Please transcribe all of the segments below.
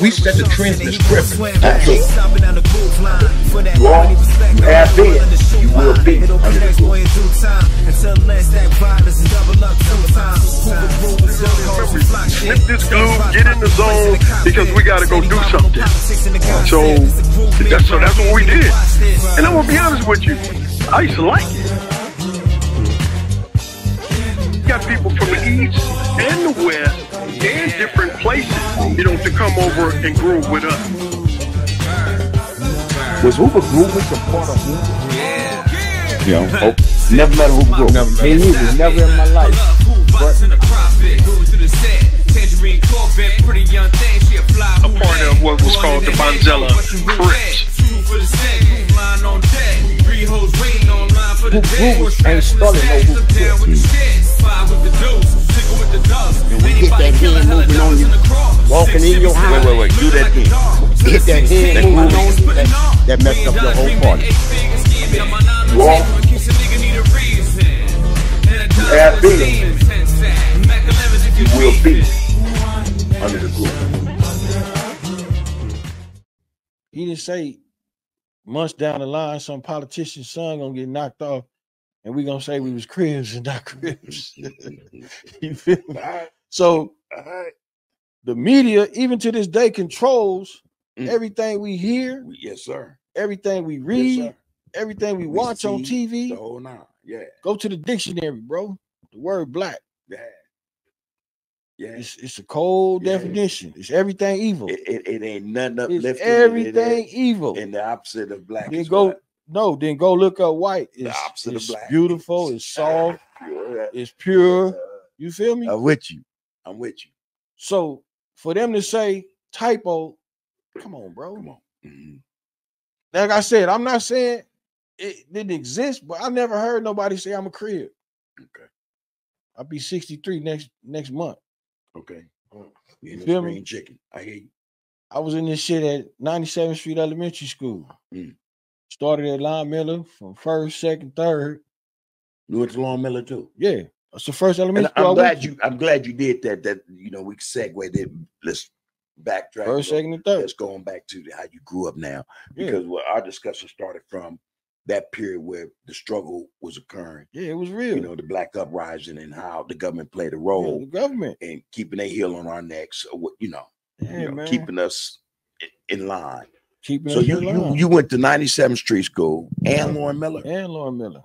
We set the trends in the script. That's it. You are, you have been, you will be under the groove. Snip this glue, get in the zone because we got to go do something. So that's so that's what we did. And I'm gonna be honest with you, I used to like it. We got people from the east and the west and different places, you know, to come over and groove with us. Was Hoover Groovers a part of Hoover? You know, oh, never met a Hoover Groover. Never met Me neither, never in my life. But A part of what was called the Bonzella Crips. Hoop Groovers ain't started no Hoop And we hit that hand moving on you, walking in your house. Wait, wait, wait. Do that again. Hit that hand moving on you, that, that messed up your whole party. You all, you have been, you will be under the groove. He didn't say months down the line some politician's son gonna get knocked off and we gonna say we was cribs and not cribs. you feel me? So the media, even to this day, controls Mm. everything we hear, Yes, sir. everything we read, sir. everything we, We watch on TV. Whole nine. Yeah, Go to the dictionary, bro. The word black. yeah, yeah. It's it's a cold Yeah. definition. It's everything evil. It, it, it ain't nothing It's everything It, evil. and the opposite of black. Then go what? No, then go look up white. It's, it's black. beautiful, it's soft, it's pure. Uh, You feel me? I'm with you. I'm with you. So for them to say typo, come on, bro. Come on. Mhm. Like I said, I'm not saying it didn't exist, but I never heard nobody say I'm a crib. Okay. I'll be 63 next next month. Okay. You You feel me? chicken. I hear you. I was in this shit at 97th Street Elementary School. Mm. Started at Lon Miller from first, second, third. You went to Long Miller too. Yeah, that's the first And elementary I I'm glad you. I'm glad you did that. That you know we segued it. Let's backtrack. First, second, and third. Let's going back to how you grew up now, Yeah. because what our discussion started from that period where the struggle was occurring. Yeah, it was real. You know, the black uprising and how the government played a Yeah, role the government. and keeping a heel on our necks. Or what you know, Yeah, you know, keeping us in line. Keeping So you you you went to 97th Street School and Loren Miller. and Loren Miller.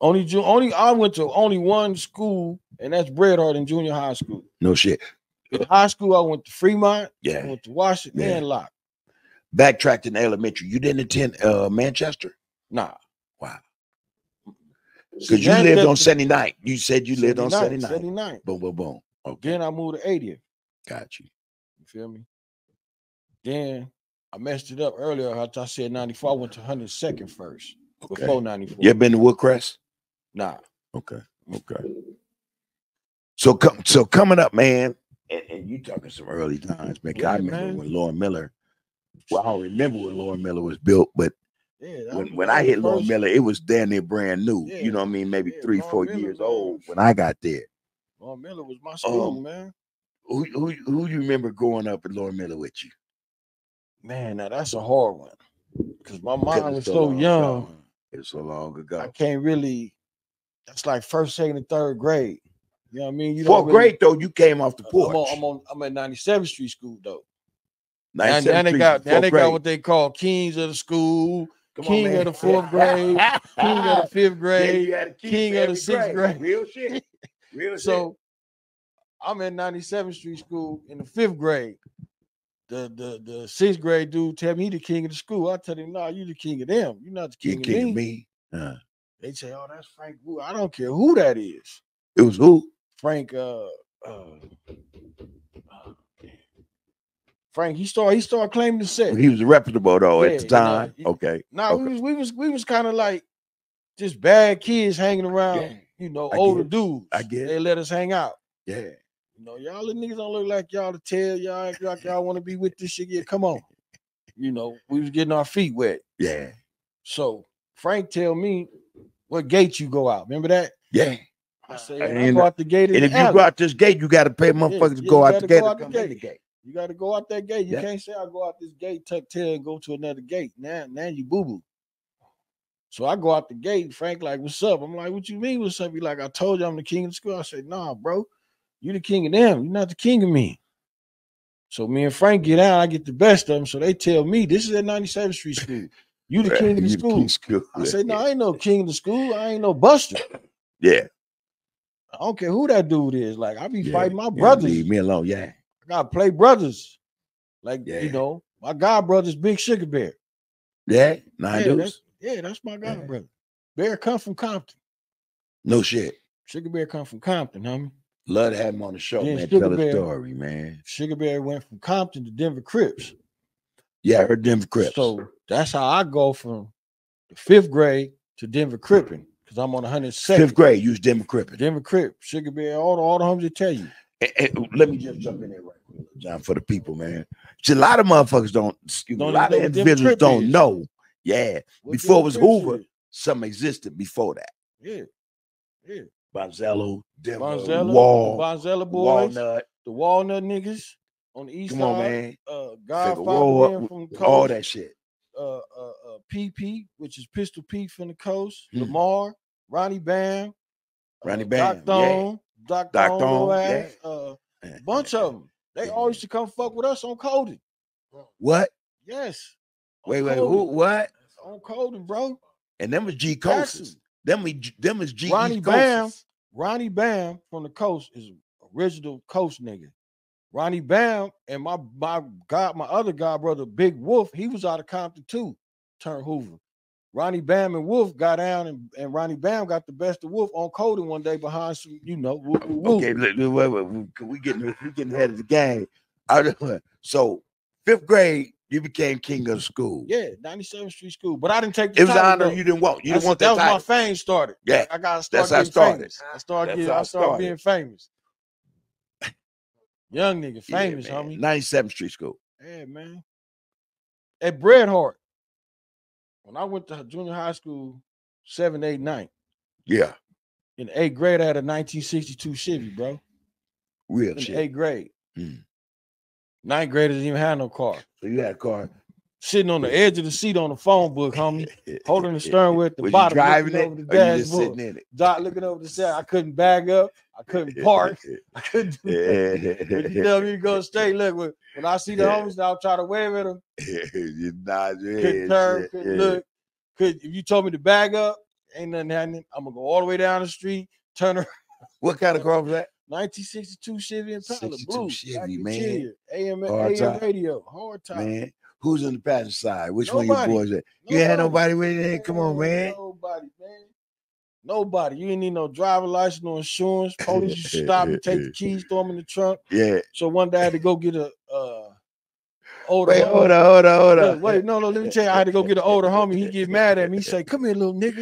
Only only I went to only one school, and that's Bret Harte in junior high school. No shit. In high school, I went to Fremont, Yeah. I went to Washington, Yeah. and Locke. Backtracked in elementary. You didn't attend uh, Manchester. Nah. Wow. Because you lived on 79. You said you lived on 79, 79. 79. Boom, boom, boom. Okay, Then I moved to 80th. got you. You feel me? Then I messed it up earlier. I said 94. I went to 102nd first Okay. before 94. You ever been to Woodcrest? Nah. Okay, okay. So come, so coming up, man, and, and you talking some early times, man. 'cause I remember man. when Loren Miller. Well, I don't remember when Loren Miller was built, but Yeah. when, when I hit Loren Miller, it was damn near brand new. Yeah, You know what I mean? Maybe yeah, three, Loren four Miller, years man. old when I got there. Loren Miller was my school, Um, man. Who who who you remember growing up with Loren Miller with you? Man, now that's a hard one. Because my mind was so young. ago. It's so long ago. I can't really. That's like first, second, and third grade. You know what I mean? You Fourth don't really- grade though, you came off the I'm porch. on, I'm on. I'm at 97th Street School though. Now, 97th now they got now they grade. got what they call kings of the school, Come king man. of the fourth grade, king of the fifth grade. a king of the sixth grade. Real shit. Real shit. So I'm at 97th Street School in the fifth grade. The the the sixth grade dude tell me he the king of the school. I tell him, nah, you the king of them. You're not the king, king of of me. me. Uh, They say, oh, that's Frank. Wu. I don't care who that is. it was who? Frank uh uh, Frank, he started he started claiming the set. He was reputable though Yeah, at the you know, time. okay. No, we okay. was we was we was kind of like just bad kids hanging around, Yeah, you know, I older dudes. I get it. They let us hang out. Yeah. You know, y'all the niggas don't look like y'all to tell y'all like y'all want to be with this shit. Yeah, come on. You know, we was getting our feet wet. Yeah. So Frank tell me what gate you go out. Remember that? Yeah. I say And- I go out the gate. And the if you alley." go out this gate, you got to pay motherfuckers to yeah, go out the gate. go out the gate. gate. You got to go out that gate. You Yeah. can't say I go out this gate, tuck tail, and go to another gate. Now, now you boo boo. So I go out the gate. Frank like, "What's up?" I'm like, "What you mean? What's up?" He like, "I told you I'm the king of the school." I said, "Nah, bro, you the king of them. You're not the king of me." So me and Frank get out. I get the best of them. So they tell me this is at 97th Street School. You the king of the You school. king school. I say, "No, I ain't no king of the school. I ain't no buster. Yeah. I don't care who that dude is. Like I be yeah, fighting my brothers. Leave me alone. Yeah. I gotta play brothers. Like Yeah. you know, my god brother's Big Sugar Bear. Yeah. Nine Yeah, dudes. that's, yeah, that's my god Yeah. brother. Bear come from Compton. No shit. Sugar Bear come from Compton, homie. Love to have him on the show, Yeah, man. Sugar Tell a story, man. Sugar Bear went from Compton to Denver Crips. Yeah, I heard Denver Crips. So that's how I go from the fifth grade to Denver Crippin because I'm on 102nd. fifth grade, was Denver Crippin. Denver Crip, Sugar Bear, all the all the homies that tell you. And- and let me just jump in there right quick, John, for the people, man. A lot of motherfuckers don't, excuse Don't a lot of individuals don't is. know. Yeah, What Before it was Hoover. is. something existed before that. Yeah. Yeah. Bonzello, Denver, Bonzella, Wall, the Bonzella boys, Walnut. the Walnut niggas on the east Come side. on, man. Uh, Godfather from the all that shit. uh, uh, uh, PP, which is Pistol Pete from the coast, Hmm. Lamar, Ronnie Bam, Ronnie uh, Bam, Doc yeah. Thone, Doc Doc Thone, Thone, yeah. uh, a bunch of them. They Yeah. all used to come fuck with us on Colden. What? Yes. Wait, wait, who? What? On Colden, bro. And them was G who. Them we them is G Ronnie Bam. Ronnie Bam from the coast is original coast nigga. Ronnie Bam and my my god, my other god brother, Big Wolf, he was out of Compton too, turned Hoover. Ronnie Bam and Wolf got down and, and Ronnie Bam got the best of Wolf on Colden one day behind some, you know, whoop, whoop, whoop. Okay, look, look, wait, wait, we- getting we getting ahead of the game. I so fifth grade, you became king of the school. Yeah, 97th Street School. But I didn't take the It was an honor though. you didn't want. You didn't want that that was my fame started. Yeah, I gotta start That's how getting started. famous. I started That's getting, how I started being famous. Young nigga, famous, yeah, homie. Ninety seventh Street School. Yeah, man. At Bret Harte, when I went to junior high school, seven, eight, nine, Yeah, in eighth grade, I had a 1962 Chevy, bro. real In shit. eighth grade. Mm. Ninth graders didn't even have no car. So you had a car. Sitting on the edge of the seat on the phone book, homie, holding the steering wheel at the Was bottom, driving it, over the dashboard. sitting in it? Doc looking over the side. I couldn't bag up. I couldn't park. I couldn't do. But you tell me to go straight. Look, when, when I see the homies, I'll try to wave at them. you nod your couldn't head. turn, couldn't look. Could if you told me to bag up, ain't nothing happening. I'm gonna go all the way down the street, turn around. What kind of car was that? 1962 Chevy Impala 62 blue, Chevy, man. AM, Hard AM radio, hard time. Man, who's on the passenger side? Which one Nobody. of your boys? At? You ain't had nobody with it. Come on, man. Nobody, man. Nobody. You ain't need no driver license, no insurance. Police used to stop and take the keys, throw them in the trunk. Yeah. So one day I had to go get a uh older Wait, homie. hold on, hold on, hold on. wait, no, no, let me tell you, I had to go get an older homie. He get mad at me. He say, Come here, little nigga.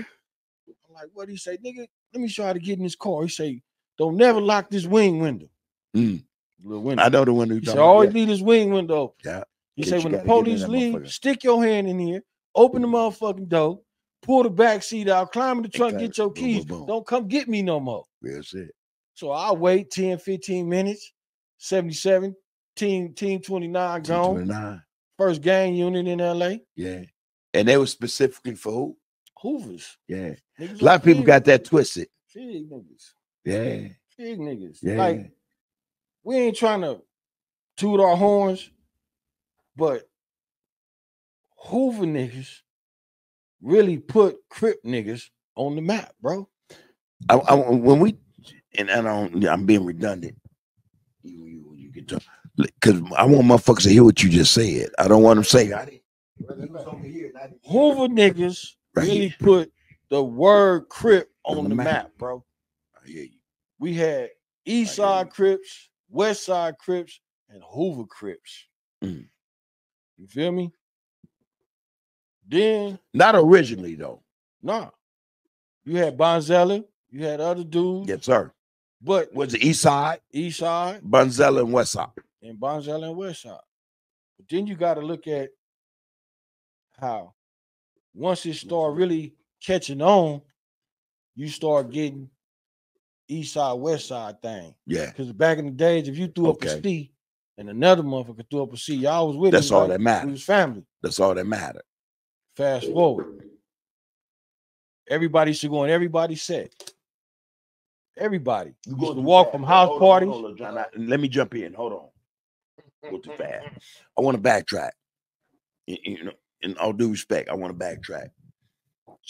I'm like, what he say, nigga? Let me show you how to get in this car. He say, Don't never lock this wing window. Mm. Little window. I know the window. said, talking always about. leave this wing window open. Yeah. He Kid, said, you when the gotta get in police leave, stick your hand in here, open the motherfucking door, pull the back seat out, climb in the trunk, get your keys. boom, boom. Don't come get me no more. Real shit. So I wait 10, 15 minutes, 77, team, team 29 gone. 229. First gang unit in LA. Yeah. And they were specifically for who? Hoovers. Yeah. Niggas A lot of people got that twisted. Fig niggas. Yeah. Fig niggas. Yeah. Like, we ain't trying to toot our horns, but Hoover niggas really put Crip niggas on the map, bro. I, I, when we and I don't, I'm being redundant. You, you, you get to because I want motherfuckers to hear what you just said. I don't want them saying I didn't. he was over here and I didn't hear Hoover niggas Right really put the word Crip on, the map. bro. I hear you. We had East Side. Crips, West Side Crips, and Hoover Crips. Mm. You feel me? Then, Not originally though. nah, you had Bonzella, you had other dudes, Yes, sir. but Was the East Side, East Side Bunzella, and West Side. and Bonzella and West Side. But then you got to look at how once it start really catching on, you start getting East Side, West Side thing. Yeah. Because back in the days, if you threw up a Okay. and another motherfucker threw up a C. Y'all was with That's him, all right? that We matters. was family. That's all that matters. Fast forward. Everybody should go on everybody's set. Everybody. You used to walk from house Hold on, parties. hold on, John. I- let me jump in. Hold on. Go too fast. I want to backtrack. You, you know, in all due respect, I want to backtrack.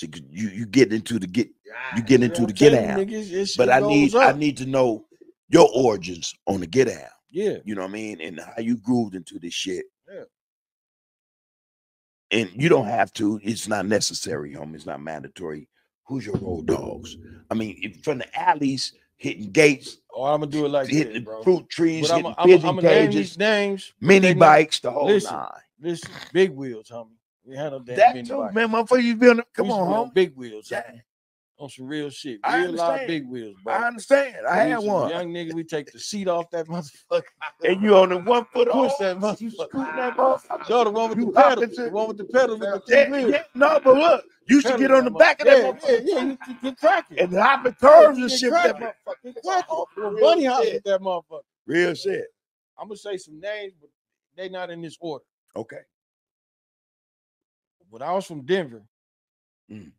You you get into the get you get into the get out, you, niggas, this but I need I need to know your origins on the get out. yeah. You know what I mean, and how you grooved into this shit. Yeah. And you don't have to. It's not necessary, homie. It's not mandatory. Who's your road dogs? I mean, if from the alleys, hitting gates, oh, Or I'm gonna do it like hitting fruit trees, But hitting I'm pigeon I'm gonna name cages, these names. mini bikes, the whole listen, nine. Listen, big wheels, homie. We had no damn That mini too, bikes. man, motherfucker, you be on. The, We come on, be home. big wheels. Yeah. On some real shit. I Real live big wheels, bro. I understand. I We had one, Young nigga, we take the seat off that motherfucker. and you on the one foot Push off. that You motherfucker. scooting that motherfucker. No, the one with You the pedal. The one with the pedal with the Yeah, yeah, no, but look, you should get on the back of that yeah, motherfucker Yeah, yeah, you get cracking. and hopping curves and shit. That motherfucker. Cracking. Real Bunny shit. with that motherfucker. Real shit. I'm gonna say some names, but they not in this order. Okay. When I was from Denver, Mm.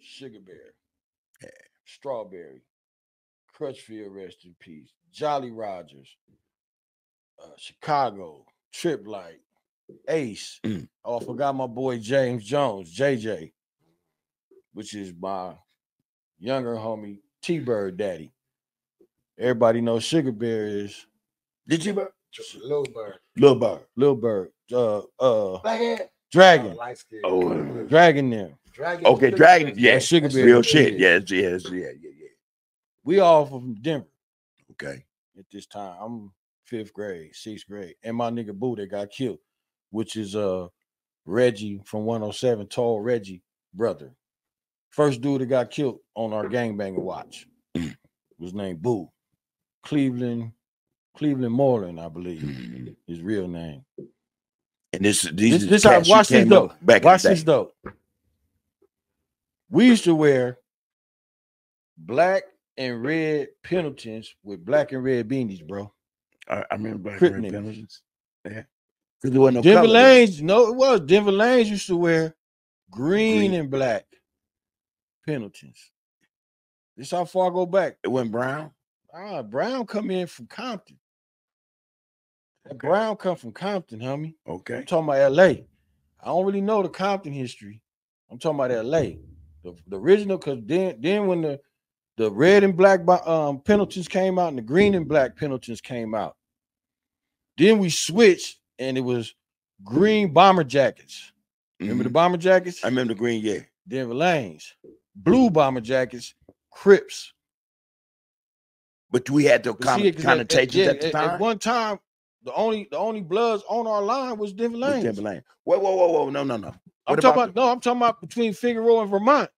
Sugar Bear, Strawberry, Crutchfield, rest in peace, Jolly Rogers, uh, Chicago, Trip Light, Ace. Mm. Oh, I forgot my boy James Jones, JJ, which is my younger homie, T Bird Daddy. Everybody knows Sugar Bear is Did you? Little bird. Little bird. Lil Bird, uh, uh, Blackhead. Dragon, Light. Oh, Dragon them. Dragon. Okay, Dragon. Yeah, Sugar Bear. real shit. Yes, yes, yeah, yeah, yeah. We all from Denver. Okay. at this time. I'm fifth grade, sixth grade, and my nigga Boo that got killed, which is uh Reggie from 107, tall Reggie brother. First dude that got killed on our gangbanger watch Mm. was named Boo. Cleveland, Cleveland Moreland, I believe, Mhm. his real name. And this, This, these, this how, cats you watch this though. Back Watch this though. We used to wear black and red Pendletons with black and red beanies, bro. I, I remember Black and Red. Pendletons. Yeah. Because there wasn't no Denver. Lanes, no, it was Denver Lanes used to wear green, Green. and black Pendletons. This how far I go back. It wasn't brown. Ah, Brown come in from Compton. That Brown come from Compton, homie. Okay. I'm talking about LA. I don't really know the Compton history. I'm talking about LA. The, the original, because then then when the the red and black um Pendletons came out and the green and black Pendletons came out, then we switched and it was green bomber jackets. Remember the Mhm. bomber jackets? I remember the green, yeah. Denver Lanes. Blue bomber jackets, Crips. But we had the But see, con- 'cause at- at- at the time. one time, the only the only bloods on our line was Denver Lanes. Denver Lane. Whoa, whoa, whoa, whoa. No, no, no. I'm What talking about no, I'm talking about between Figueroa and Vermont.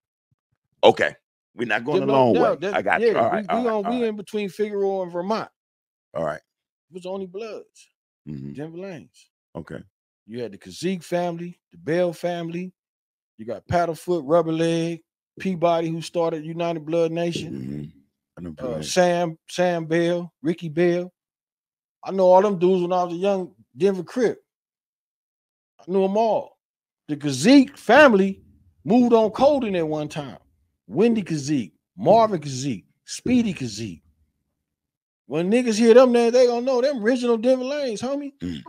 Okay. We're not going a Them long no- way. that- I got yeah, you. All right. We, all we, right, on, all we right, in between Figueroa and Vermont. all right. It was only bloods, Mhm. Denver Lanes. Okay. You had the Kazik family, the Bell family. You got Paddlefoot, Rubber Leg, Peabody, who started United Blood Nation. Mhm. I know uh, Sam, Sam Bell, Ricky Bell. I know all them dudes when I was a young Denver Crip. I knew them all. The Kazik family moved on Colden at one time. Wendy Kazik, Marvin Kazik, Speedy Kazik. When niggas hear them names, they gonna know them original Denver Lanes, homie. Mm.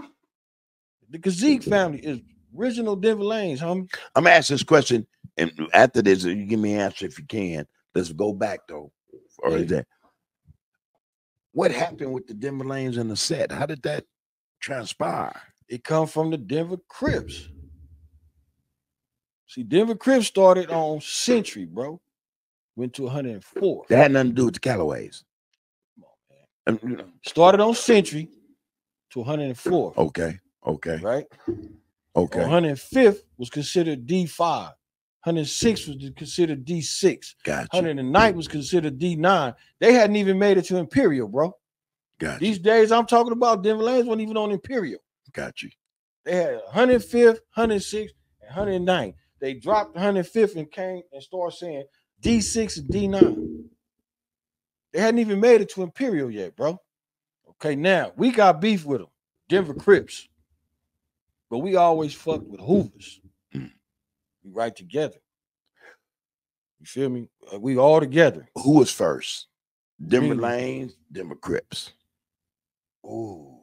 The Kazik family is original Denver Lanes, homie. I'm gonna this question, and after this, you give me an answer if you can. Let's go back though. Or is that what happened with the Denver Lanes and the set? How did that transpire? It come from the Denver Crips. See, Denver Crips started on Century, bro. Went to 104. That had nothing to do with the Callaways. Come on, man. You know, Started on Century to 104, okay, okay, right? okay. 105th was considered D5. 106 was considered D6. Gotcha. 109 was considered D9. They hadn't even made it to Imperial, bro. Gotcha. These days I'm talking about Denver Lanes wasn't even on Imperial. Got you. They had 105th, 106th, and 109. They dropped 105th and came and started saying D6 and D9. They hadn't even made it to Imperial yet, bro. Okay, now we got beef with them. Denver Crips, but we always fucked with Hoovers. Mm. We right together. You feel me? Uh, We all together. Who was first? Denver Me. Lanes, Denver Crips. Ooh.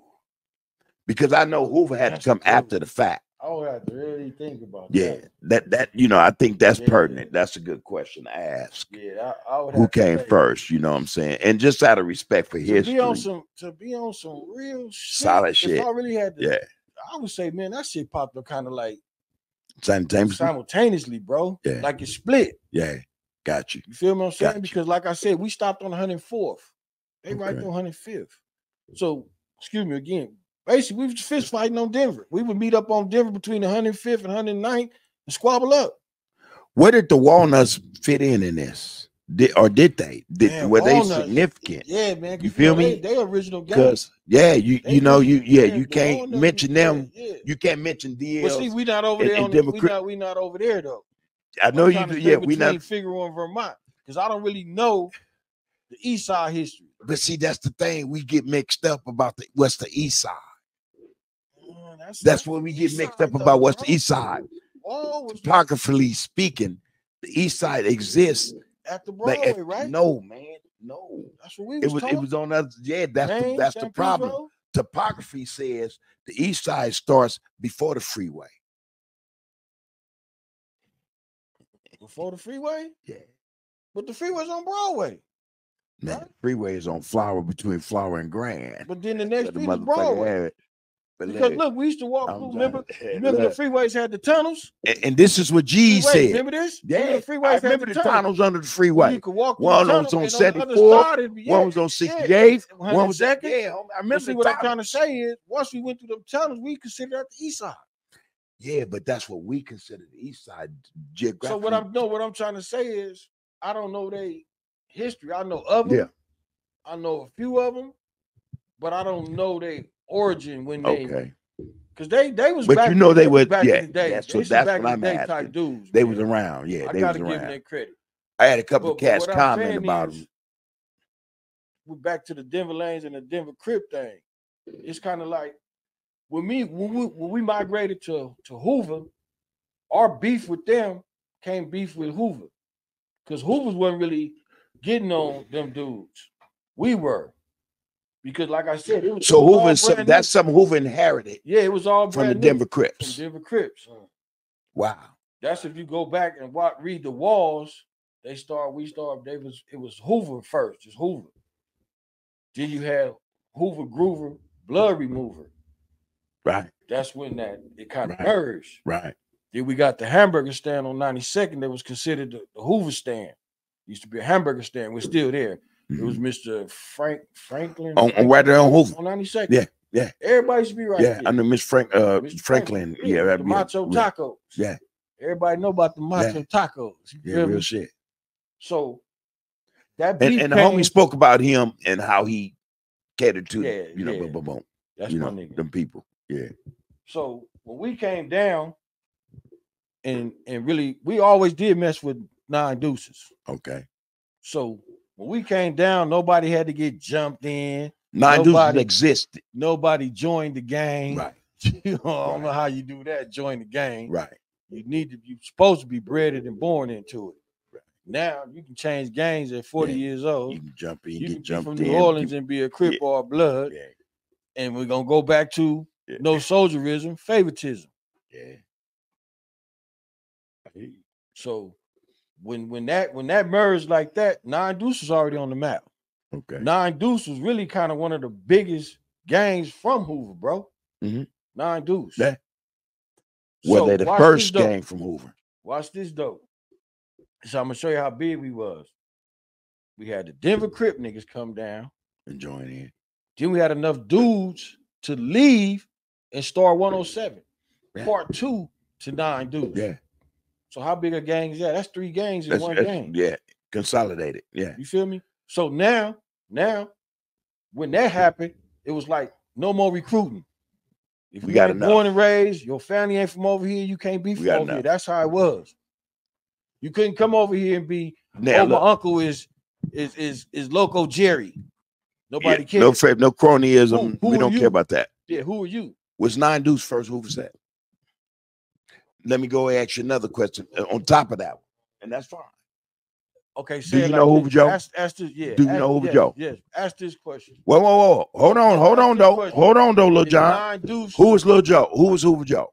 Because I know Hoover had That's to come good after the fact. I would have to really think about Yeah. that. That that you know, I think that's Yeah. pertinent. That's a good question to ask. Yeah, I, I would Who came first? You know what I'm saying? And just out of respect for To history. be on some to be on some real shit, Solid if shit. I really had to, Yeah. I would say, man, that shit popped up kind of like Simultaneously. simultaneously, bro. Yeah. Like it's split. Yeah. Got you. You feel me? I'm saying Gotcha. because, like I said, we stopped on 104th. They right Okay. there on 105th. So, excuse me again. Basically, we was fist fighting on Denver. We would meet up on Denver between 105th and 109th and squabble up. Where did the walnuts fit in in this? Did, or did they? Did Man, were they significant? Yeah, man. You feel me? They, they original guys. Because yeah, you They you know you yeah you can't mention them. Yeah. You can't mention DLs. But see, we not over and- there. and on the, we, not, we not over there though. I know you. trying to do- stay Yeah, we not. Figueroa and Vermont because I don't really know the East Side history. But see, that's the thing. We get mixed up about the what's the east side. That's That's where we get mixed up about what's the east side. Was Topographically speaking, the east side exists. at the Like, Broadway, right? No, man, no. That's what we It was. was it was on us. Yeah, that's the, that's the problem. Pedro, Topography says the east side starts before the freeway. before the freeway, Yeah. but the freeway's on Broadway. Man, Right. freeway is on Flower between Flower and Grand. But then the next Where the street is Broadway. But Because look, look, we used to walk I'm through. Remember, remember look, the freeways had the tunnels. and, and this is what G said. Remember this? Remember Yeah, the freeways I had remember the tunnels. tunnels under the freeway. You could walk One the was on the 74, side One was on yeah, 68. One was 102nd. Yeah, I remember see the what I'm trying to say is, once we went through the tunnels, we considered that the east side. Yeah, but that's what we consider the east side geographically. So what I'm no, what I'm trying to say is, I don't know they history. I know of them. Yeah. I know a few of them, but I don't know their origin when they okay. because they they was. But back you know they were back yeah, in the day. that's They what- that's back what I'm asking. dudes. They man. was around. Yeah, I they was gotta give them around. their credit. I had a couple But- of cats comment about is, them. We're back to the Denver lanes and the Denver Crip thing. It's kind of like when me when we when we migrated to to Hoover, our beef with them came beef with Hoover, because Hoover wasn't really getting on them dudes. We were, because like I said, it was So it was all Hoover, is some, that's new. something Hoover inherited yeah, it was all from the brand new Denver from Crips. Denver Crips. Wow. That's if you go back and watch, read the walls. They start. We start. They was. It was Hoover first. Just Hoover. Then you had Hoover Groover Blood Remover. Right. That's when that it kind of Right. merged. Right. Then we got the hamburger stand on 92nd that was considered the, the Hoover stand. Used to be a hamburger stand. We're still there. It was Mr. Frank Franklin. Mm-hmm. On, on right there on Hoover. on 92nd. Yeah, yeah. Everybody should be right yeah, there. I know Miss Frank uh Mr. Franklin. Yeah, the that'd be macho yeah, tacos. Yeah. Everybody know about the macho tacos. Yeah, feel me? real shit. So that And, and the homie spoke about him and how he catered to Yeah, you know, yeah. boom, boom, That's you my know, nigga. them people. Yeah. So when we came down, and and really, we always did mess with nine deuces. Okay. So when we came down, nobody had to get jumped in. Nine Nobody- existed. Nobody joined the gang. Right. you know, I don't know how you do that. Join the gang. Right. You need to. You're supposed to be bred and born into it. Right. Now you can change gangs at 40 Yeah. years old. You can jump in, You get can jumped from in. New Orleans people- and be a Crip Yeah. or a Blood, yeah. and we're gonna go back to Yeah. no soldierism, favoritism. Yeah. I hear you. So when when that when that merged like that, Nine Deuce was already on the map. Okay. Nine Deuce was really kind of one of the biggest gangs from Hoover, bro. Mhm. Nine Deuce. Yeah. Were So, they the first gang from Hoover? Watch this though. So I'm gonna show you how big we was. We had the Denver Crip niggas come down. And join in. Then we had enough dudes to leave and start 107. Yeah. Part two to nine deuce. Yeah. So how big a gang is that? That's three gangs in That's, one that's- gang. yeah. Consolidated. Yeah. You feel me? So now, now, when that happened, it was like no more recruiting. If We you got ain't enough. born and raised, your family ain't from over here, you can't be from over here. That's how it was. You couldn't come over here and be, Now, oh, look, my uncle is is is is loco Jerry. Nobody yeah, cares. no, no cronyism. Who- who we don't you? care about that. Yeah, who are you? Was nine deuce first Hoover set? Let me go ask you another question uh, on top of that one, and that's fine. Okay, Do you it know like Hoover. Joe? Ask, ask this, yeah. Do you ask- know Hoover yes, Joe? Yes. Ask this question. Whoa, whoa, whoa! Hold on, hold on, though. this Hold on, though, Lil Is John. Who was Lil Joe? Who was Hoover Joe?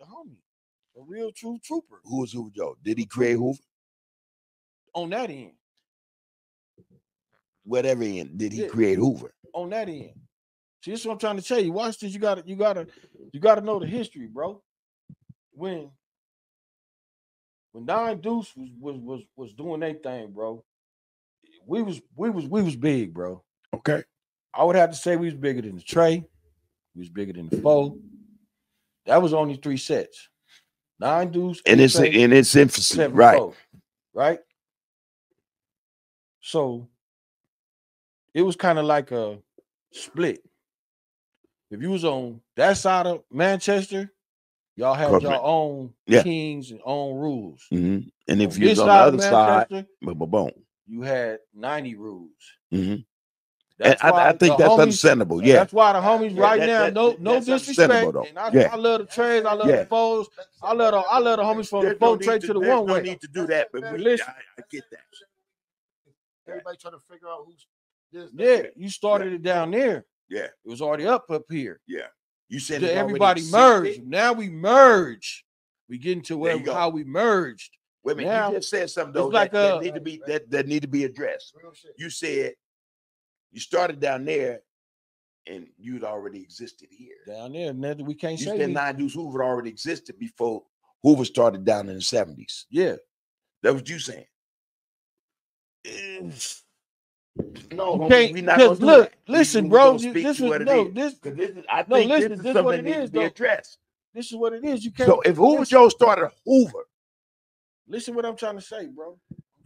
the homie? A real true trooper Who was Hoover Joe? Did he create Hoover? on that end. Whatever end did he Yeah. create Hoover? On that end. See, this is what I'm trying to tell you. Watch this. You gotta, you gotta, you gotta know the history, bro. When when Nine Deuce was was was was doing their thing, bro. We was we was we was big, bro. Okay, I would have to say we was bigger than the Trey. We was bigger than the foe. That was only three sets. Nine Deuce And its Trey, in its infancy, seven right? foe, right. So it was kind of like a split. If you was on that side of Manchester, y'all have Course, your own Yeah. kings and own rules. hmm And if you this was on the other side, boom, boom, boom. you had 90 rules. hmm And That's I, I think that's homies- understandable. Yeah, That's why the homies Yeah, right that- now, that- no, no disrespect. though. And I, Yeah. I love the trades, I love Yeah. the foes, I love the I love the homies from the There's no trade need to the there's one no way. need to do that, but we, Listen. I, I get that. Everybody trying to figure out who's this. Yeah, you started it down there. Yeah. It was already up up here. You said everybody merged. Now we merge. We get into where you how we merged. Wait a minute, Now, you just said something though like that, that need to be that, that need to be addressed. You said you started down there, and you'd already existed here. Down there, nothing we can't You say. we- nine Deuce Hoover already existed before Hoover started down in the seventies. yeah. That was you saying. No, You can't we not because look, that. Listen, bro. you- This to was what it no, is. this this is- I No, think listen, this is this what something that needs to be addressed. this is what it is. You can't So if Hoover Joe started Hoover, listen what I'm trying to say, bro.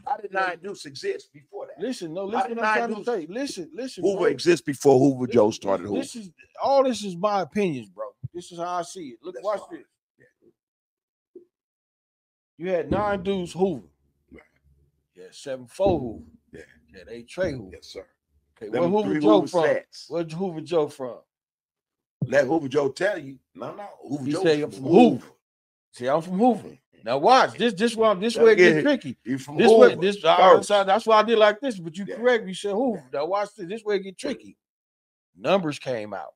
how did Nine Deuce exist before that? Listen, no, listen what I'm trying to say. Listen, listen. Hoover bro. exists before Hoover This- Joe started Hoover. This is all this is my opinions, bro. This is how I see it. Look, That's watch fine. this. You had nine deuce Hoover. Right. You had seven four Hoover. Yeah. Had eight Trey Hoover. Yes, sir. Okay, Them where Hoover Joe Hoover from? sets. Where's Hoover Joe from? Let Hoover Joe tell you. No, no. Hoover He Joe say from Hoover. See, I'm from Hoover. Now watch this. This one. This way it gets tricky. You from This Hoover. way. This. I, that's why I did like this. But you Yeah. correct. me. You said Hoover. Now watch this. This way it get tricky. Numbers came out.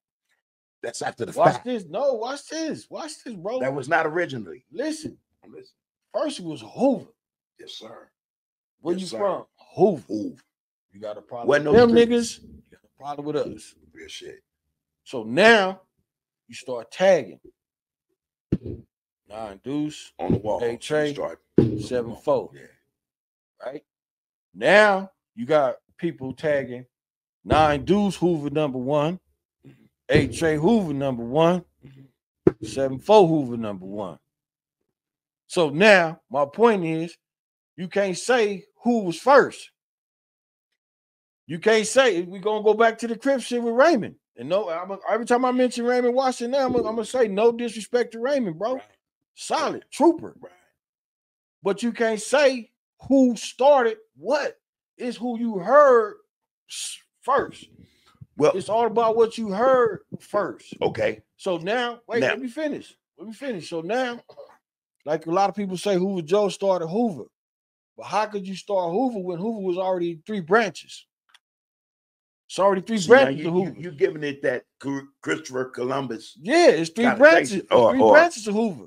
That's after the Watch fact. this. No, watch this. Watch this, bro. That was not originally. Listen. Listen. First it was Hoover. Yes, sir. Where Yes, you sir. from? Hoover. Hoover. You got a problem Wasn't with no them niggas. You got a problem with us. Real shit. So now you start tagging. Nine deuce, On the wall. Hey, Trey, seven four. Yeah. Right? Now you got people tagging nine deuce Hoover number one, Mhm. eight Trey Hoover number one, Mhm. seven four Hoover number one. So now my point is you can't say who was first. You can't say we're gonna go back to the crib shit with Raymond. And no, I'm a, every time I mention Raymond Washington, now I'm gonna I'm gonna say no disrespect to Raymond, bro. Right. Solid trooper. Right. But you can't say who started what. It's who you heard first. Well, It's all about what you heard first. okay. So now, wait, Now- let me finish. Let me finish. So now, like a lot of people say, Hoover Joe started Hoover. But how could you start Hoover when Hoover was already three branches? It's already three See, branches you, of you, Hoover. you giving it that Christopher Columbus yeah, it's three branches. Or- three or- branches of Hoover.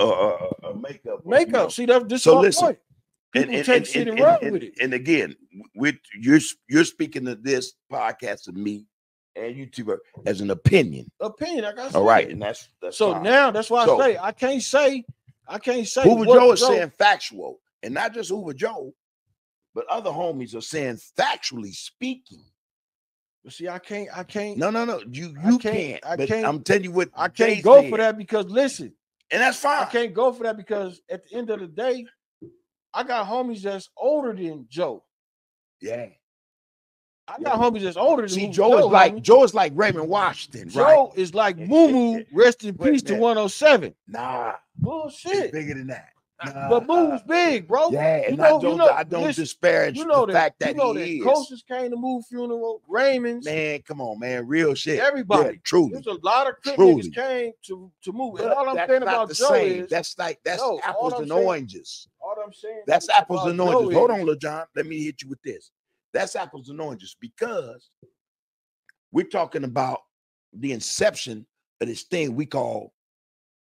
uh, uh, uh, makeup. or, Makeup. know. See, that this So listen, point. and, People and, take and, shit and, and run and- with it. and again, with you're you're speaking to this podcast of me and YouTuber as an opinion. Opinion, like I got. All right, and that's that's So fine. now that's why So- I say I can't say I can't say Hoover Joe is saying factual, and not just Hoover Joe, but other homies are saying factually speaking. But see, I can't, I can't, No, no, no, you I you can't- can't. I can't- I'm telling you what I can't go for that because listen, and that's fine. I can't go for that because at the end of the day, I got homies that's older than Joe. Yeah. I got homies that's older than See, who Joe is like homie. Joe is like Raymond Washington, right? Joe is like Moo Moo, rest in peace to minute. 107. Nah, it's Bullshit. bigger than that. But Boo was big, bro. Yeah, You and know- I don't know- I don't listen, disparage You know the that. fact that you know he that is. coaches came to move funeral. Raymond's. Man, come on, man. Real shit. Everybody. Yeah, truly. There's a lot of crip Truly. niggas came to to move. And all I'm that's saying about the Joe same. is that's like that's No, apples and saying- oranges. all I'm saying. That's apples and Joe oranges. Hold on, Lil John. Let me hit you with this. That's apples and oranges because we're talking about the inception of this thing we call,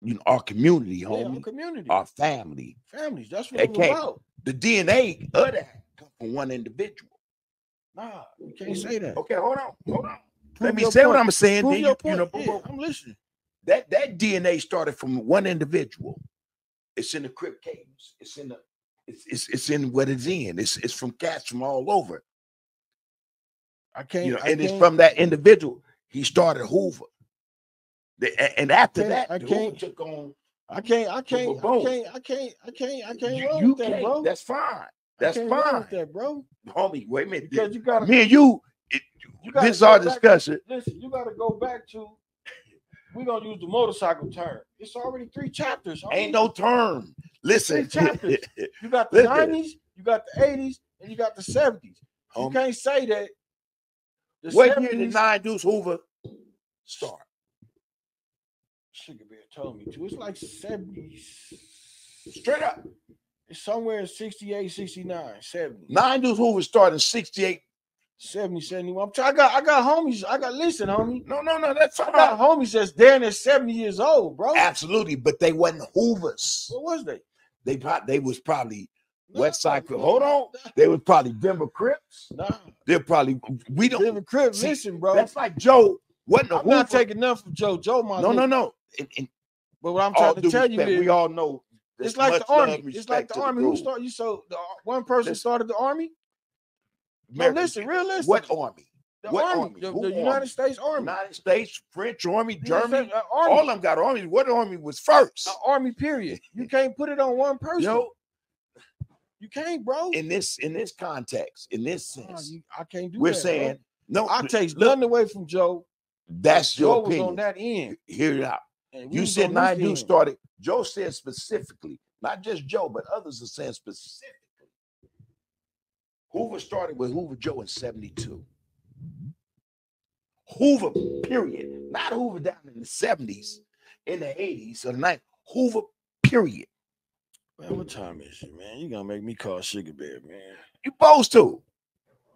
you know, our community, Yeah, our homie, community, our family. families. That's what They it's about. The DNA of that come from one individual. Nah, you can't mm. say that. Okay, hold on, hold on. Prove Let me your say what. I'm saying. Prove Then your you, you point. know, Yeah. I'm listening. that that DNA started from one individual. It's in the crypt caves. It's in the it's it's, it's in what it's in. It's it's from cats from all over. I can't. You know, I and it's can't- from that individual. He started Hoover. The- and after that, I can't- took on. I can't. I can't. I can't. I can't. I can't. I can't You, you that, can't. bro. That's fine. That's fine, that, bro. homie. Wait a minute. Because you gotta. Me and you, it, You this is our discussion. Listen, you gotta go back to. We're gonna use the motorcycle term. It's already three chapters. homie. Ain't no term. Listen, chapters. You got the nineties, you got the eighties, and you got the seventies. You can't say that. The what year did 70s Nine Deuce Hoover start? Told me to. It's like 70. Straight up. It's somewhere in 68, 69, 70. Nine Deuce Hoover started in 68. 70, 71. I'm try- I got I got homies. I got listen, homie. No, no, no, that's I got homies that's damn near 70 years old, bro. Absolutely, but they wasn't Hoovers. What was they? They probably they was probably No, West Side. no, Hold on, they was probably Denver Crips. Nah, They're probably we don't. Living crib. See, Listen, bro. That's like Joe a I'm not taking enough from Joe. Joe, my no, no, no. And, and But what I'm all trying to due tell you is, we all know. it's like the army. It's like the to army. Who started? You so the one person Listen. started the army. No, listen, real listen. What army? The what army, army? the, the army? United States Army, United States, French Army, Germany. Uh, army, All of them got armies. What army was first? uh, army. Period. You can't put it on one person. You know, you can't, bro. in this in this context, in this sense, you- I can't do that. we're that, bro. saying no. I take look, nothing away from Joe. That's Joe your was on that end. Hear it out. And You said on nine this dudes started. Joe said specifically, not just Joe, but others are saying specifically. Hoover started with Hoover Joe in 72. Hoover, period. Not Hoover down in the 70s, in the 80s, or the 90s. Hoover, period. Man, what time is it, man? You're gonna make me call Sugar Bear, man? You supposed to.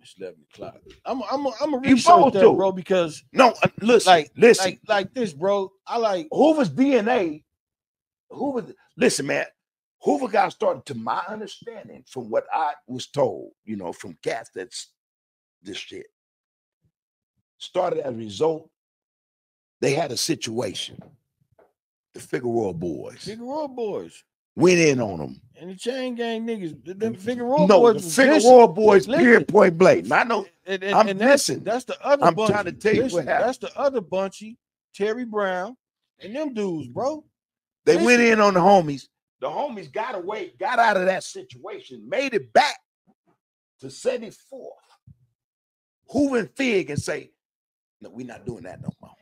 It's eleven o'clock. I'm, I'm, I'm a You research that, to. bro, because No, uh, listen, Like- listen. like, like this, bro. I like. Hoover's DNA, Hoover, listen, man, Hoover got started, to my understanding, from what I was told, you know, from cats that's this shit. Started as a result, they had a situation. The Figueroa boys Figueroa boys went in on them. and the chain gang niggas. The, them Figueroa No, boys. was Figueroa boys, period, point blank. Not no, vicious. And, and, I'm and that's, that's the other. I'm bunchy. trying to tell you what happened. That's the other bunchy. Terry Brown and them dudes, bro. They went in on the homies. The homies got away, got out of that situation, made it back to 74th. Hoover and Fig and say, no, we're not doing that no more.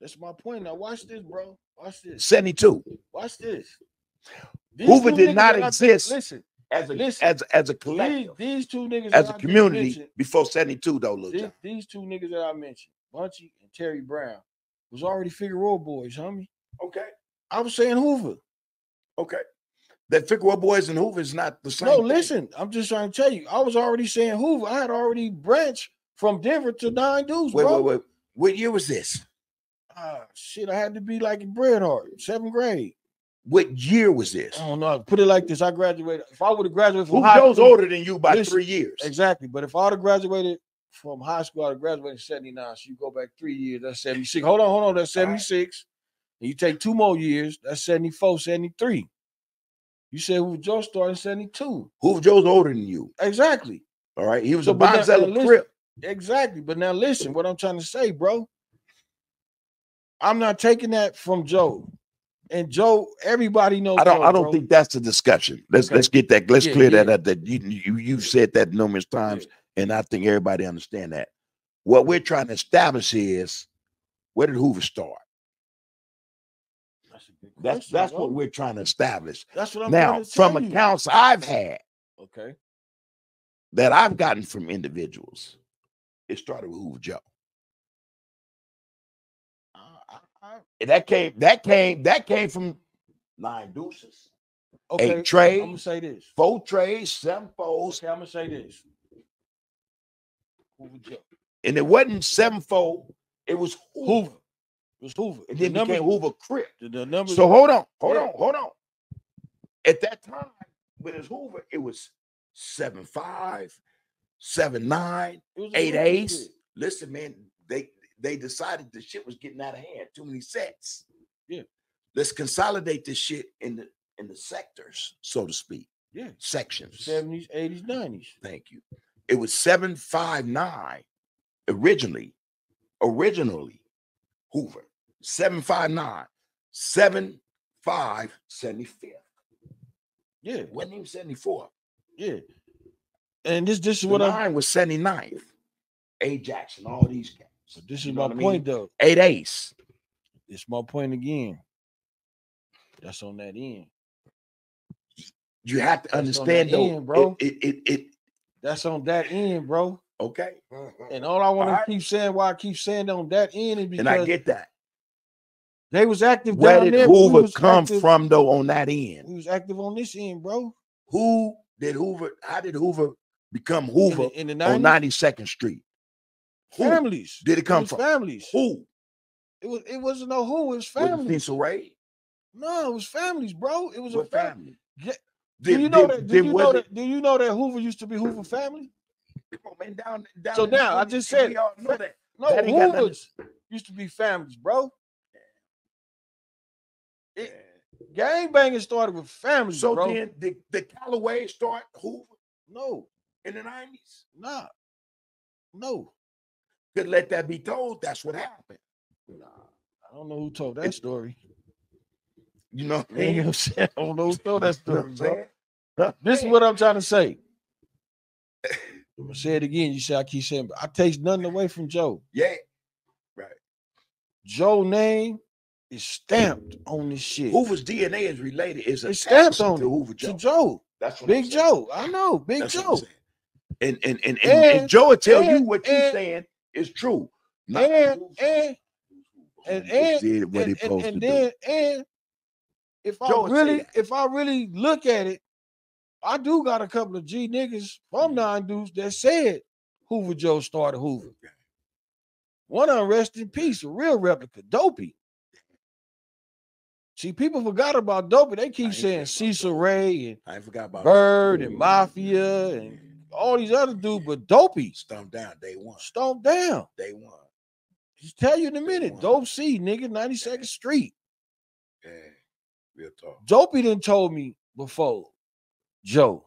That's my point. Now watch this, bro. Watch this. 72. Watch this. These Hoover did not exist Listen, As a Listen. as a, as a these, collective, these two niggas as a I community before 72, though, Lil these, these two niggas that I mentioned, Bunchy and Terry Brown, was already Figueroa boys, homie. Okay. I was saying Hoover. Okay. That Figueroa Boys and Hoover is not the same. No, thing. listen, I'm just trying to tell you. I was already saying Hoover. I had already branched from Denver to Nine Deuce, Wait, bro. wait, wait. What year was this? Ah, shit, I had to be like Bret Harte, seventh grade. What year was this? I don't know. Put it like this: I graduated. If I would have graduated from Who high Joe's school, older than you by Listen, three years? exactly. But if I would have graduated from high school, I'd have graduated in '79. So you go back three years. That's '76. Hold on, hold on. That's All right. '76. And you take two more years. That's '74, '73. You said who Joe started in '72. Who Joe's older than you? Exactly. All right. He was So, a but now- now Bonzella listen, Crip. Exactly. But now listen, what I'm trying to say, bro. I'm not taking that from Joe. And Joe, everybody knows. I don't. Joe, I don't bro. think that's the discussion. Let's Okay. let's get that. Let's Yeah, clear that up. That you you you've said that numerous times, and I think everybody understand that. What we're trying to establish is where did Hoover start? That's That's question, that's bro. what we're trying to establish. That's what I'm now, from you. accounts I've had Okay. that I've gotten from individuals, it started with Hoover Joe. That came that came that came from nine deuces, okay. eight I'm gonna say this. four trays, seven fours, Okay, I'm gonna say this. Hoover and it wasn't seven fold. It was Hoover. Hoover. It was Hoover. And The then number- became Hoover Crip. the, the number. So hold on, hold Yeah. on, hold on. At that time, when it was Hoover, it was seven five, seven nine, it was eight ace. Listen, man, they they decided the shit was getting out of hand. Too many sets. Yeah. Let's consolidate this shit in the in the sectors, so to speak. Yeah. Sections. 70s, 80s, 90s. Thank you. It was 759 originally. Originally, Hoover. 759. 75 75. Yeah. It wasn't even 74. Yeah. And this this is The what nine was 79th. A Jackson, all these cats. So this is You my know what I mean? point though. Eight ace. It's my point again. That's on that end. You have to That's understand though. end, bro. It, it, it, it That's on that end, bro. okay. And all I want to Alright. keep saying, why I keep saying on that end is because And I get that. they was active Where down did there. Hoover come active- from though on that end? We was active on this end, bro. Who did Hoover? How did Hoover become In Hoover the, in the on 92nd Street? Who families. did it come was from? Families. Who? It was. It wasn't no who. It was Was it Ray? No, it was families, bro. It was a What family. family? Yeah. Did, do you know did- that? Do did you know it- that? Do you know that Hoover used to be Hoover family? Come on, man, down, down So now, I just we said- all know that. No, That ain't got nothing- Hoovers used to be families, bro. It, gang banging started with families, So bro. then, did, did Callaway start Hoover no, in the nineties? nah, no. Could let that be told. That's what happened. Nah, I don't know who told that story. You know what I mean? I don't know who told that story, bro. This is what I'm trying to say. I'm gonna say it again. You say I keep saying, but I take nothing away from Joe. Yeah. Right. Joe name is stamped on this shit. Hoover's DNA is related. Is It's stamped on to. Hoover to Joe. Joe, That's Big. Joe. I know, Big That's Joe. And and and, and, and And- Joe will tell you what you're saying is true. Not And and and and did what he and, and, and then and if Joe I really if I really look at it, I do got a couple of G niggas from nine deuce that said Hoover Joe started Hoover. One of rest in peace, a real replica, Dopey. See, people forgot about Dopey. They keep saying Cecil Ray and I forgot about Bird and Mafia and all these other dudes, but Dopey Stomp down day one. stomped down. Day one. Just tell you in a minute. one. Dope C, nigga, 92nd Street. Yeah. Real talk. Dopey done told me before, Joe.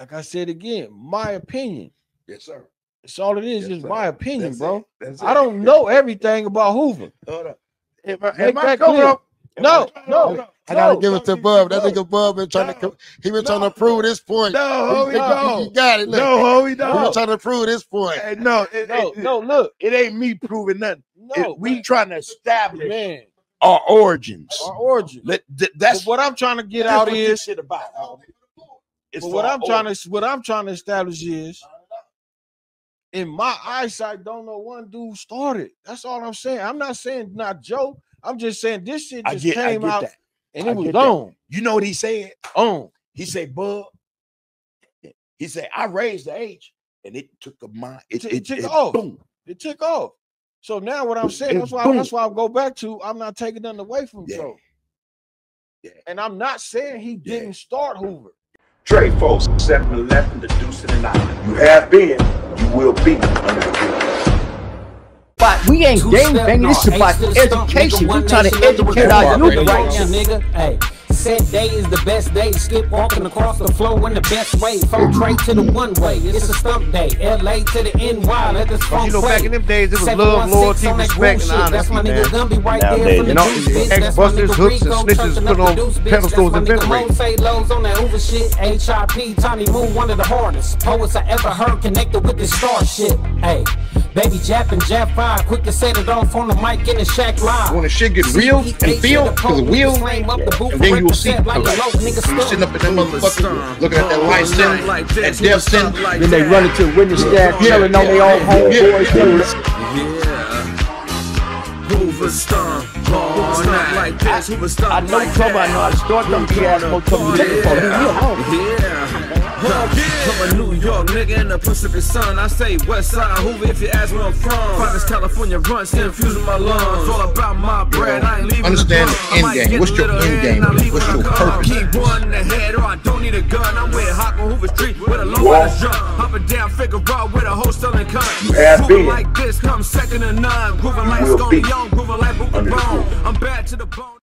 Like I said again, my opinion. Yes, sir. It's all it is, Yes, just sir. my opinion, That's bro. it. That's I don't know everything about Hoover. Hold up. Am I, Make am I that coming clear. am No, I no, hold up. I gotta No, give it to Bub. That nigga Bub been trying to no, co- he been trying to prove this point. No, homie, he, no. he got it. Look. No, homie, He no. been trying to prove this point. Hey, no, it, No, it, no, look. it ain't me proving nothing. It- No, we trying to establish man, our origins. our origins. Let, th- But that's what I'm trying to get that's out what this shit about. homie. It's but what I'm trying to what I'm trying to establish is in my eyesight, don't know one dude started. That's all I'm saying. I'm not saying not Joe. I'm just saying this shit just get, came out that. And I it was get that. on. You know what he said? On. He said, "Bub." He said, "I raised the age, and it took a mind. It, It it, took it- off. Boom. It took off. So now what I'm saying, that's why boom. that's why I go back to I'm not taking nothing away from Yeah. Joe. Yeah. And I'm not saying he Yeah. didn't start Hoover. Trey folks, 7 Eleven, the deuce and the nine. You have been, you will be But we ain't game banging. This is about education. We trying to educate our youth right now. Nigga. Said day is the best day. Skip walking across the floor in the best way. From trade to the one way. It's a stump day. LA to the NY. Let this funk You know, play. back in them days, it was love, loyalty, respect, bullshit. and honesty, That's my man. nigga Gumby right Nowadays, there from you the know, juice, bitch. That's my ex-busters, nigga hooks, and snitches put on deuce, bitch. pedestals and my nigga ventilate. Mo say lows on that Uber shit. HIP, Tony Moon, one of the hardest poets I ever heard connected with this star shit. Hey, baby Jap and Jap 5, quick to set it off on the mic in the shack live. When the shit get real and feel to the wheel, and then you will see color. Sitting up in that motherfucker looking at that light center, that death center. Then they run into witness stand, Yeah. on their own homeboys. Hoover stomp all night. like this. Hoover stomp I know like trouble, I that. know how to start them big ass folks told me looking for me. Leave me alone. Yeah. I'm a New York nigga in the Pacific Sun. I say West Side Hoover if you ask where I'm from. Province, California runs, still infusing my lungs. All about my bread, I ain't leaving Understand the the. I end might game. get What's your end game? I leave What's when I your come. purpose? Keep one in the head or I don't need a gun. I'm with Hawk on Hoover Street with a low ass drum. Hopping down Figueroa with a whole selling gun. have Moving like this, come second to none. Grooving like will Scone be Young, grooving like Booker Bone. I'm bad to the bone.